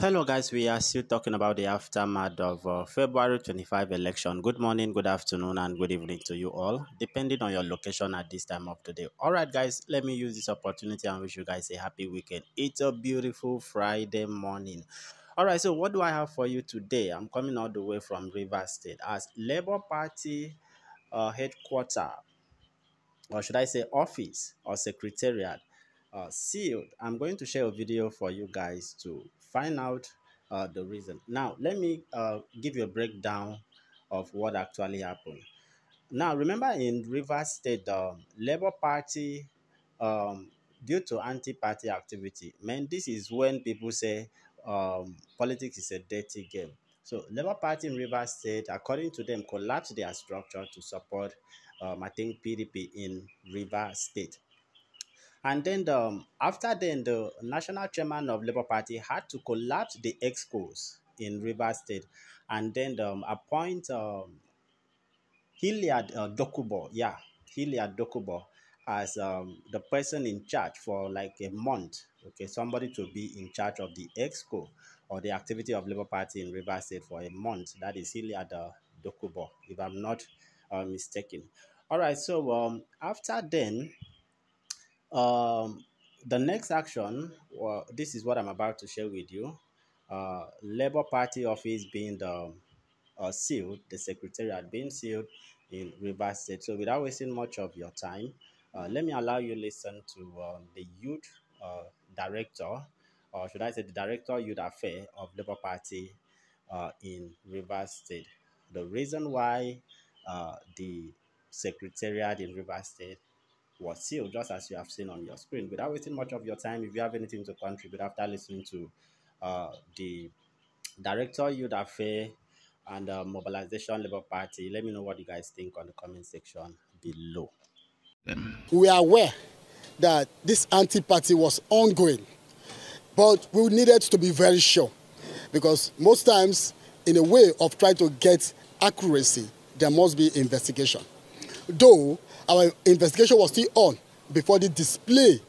Hello, guys. We are still talking about the aftermath of uh, February 25 election. Good morning, good afternoon, and good evening to you all, depending on your location at this time of the day. All right, guys, let me use this opportunity and wish you guys a happy weekend. It's a beautiful Friday morning. All right, so what do I have for you today? I'm coming all the way from River State as Labour Party uh, headquarter, or should I say office or secretariat, uh, sealed. I'm going to share a video for you guys to find out uh, the reason. Now, let me uh, give you a breakdown of what actually happened. Now, remember in River State, the um, Labour Party, um, due to anti-party activity, man, this is when people say um, politics is a dirty game. So, Labour Party in River State, according to them, collapsed their structure to support, um, I think, PDP in River State. And then the, um, after then, the national chairman of Labour Party had to collapse the excos in River State and then um, appoint um, Hilliard uh, Dokubo, yeah, Hilliard Dokubo as um, the person in charge for like a month. Okay, somebody to be in charge of the exco or the activity of Labour Party in River State for a month. That is Hilliard uh, Dokubo, if I'm not uh, mistaken. All right, so um, after then, um, the next action, well, this is what I'm about to share with you. Uh, Labour Party office being the uh, sealed, the secretariat being sealed in River State. So without wasting much of your time, uh, let me allow you listen to um, the youth uh, director, or should I say the director youth affair of Labour Party uh, in River State. The reason why uh, the secretariat in River State was sealed, just as you have seen on your screen. Without wasting much of your time, if you have anything to contribute after listening to uh, the Director Youth Affair and uh, Mobilization Labour Party, let me know what you guys think on the comment section below. We are aware that this anti-party was ongoing, but we needed to be very sure because most times, in a way of trying to get accuracy, there must be investigation. Though our investigation was still on before the display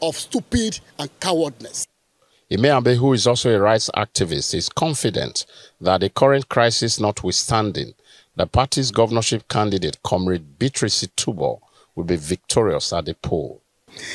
of stupid and cowardness. Imeabe, who is also a rights activist, is confident that the current crisis notwithstanding, the party's governorship candidate, Comrade Beatrice Itubo, will be victorious at the poll.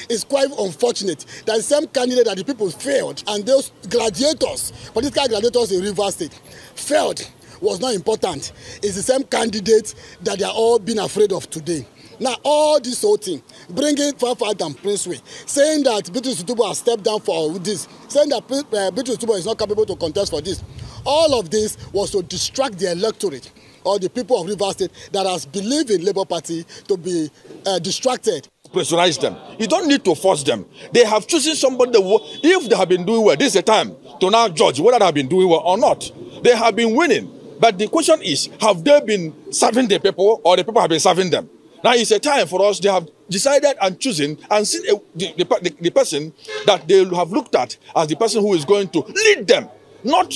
It's quite unfortunate that the same candidate that the people failed and those gladiators, political gladiators in River State, failed was not important. It's the same candidate that they are all being afraid of today. Now, all this whole thing, bringing Fafad and Princeway, saying that Beatrice Itubo has stepped down for this, saying that uh, Beatrice Itubo is not capable to contest for this, all of this was to distract the electorate or the people of River State that has believed in Labour Party to be uh, distracted. Pressurize them. You don't need to force them. They have chosen somebody that, if they have been doing well, this is the time to now judge whether they have been doing well or not. They have been winning. But the question is, have they been serving the people or the people have been serving them? Now it's a time for us, they have decided and chosen and seen a, the, the, the, person that they have looked at as the person who is going to lead them, not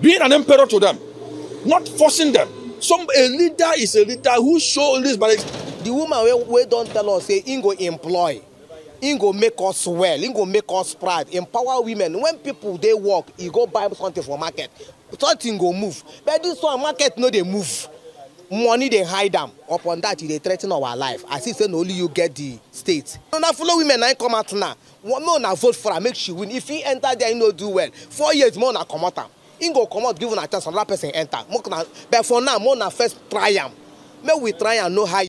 being an emperor to them, not forcing them. Some a leader is a leader who shows this But the woman we, we don't tell us say in go employ in go make us well. In go make us proud. Empower women. When people dey work e go buy something for market. Something go move. But this one market no dey move. Money dey hide am. Upon that e dey threa ten our life. As if say na only you get the state. Una follow women na come out now. Make una vote for am make she win. If he enter there he no do well. Four years make una comot am. He go comot give una chance another person enter. Make una but for now make una first try am. Make we try am know how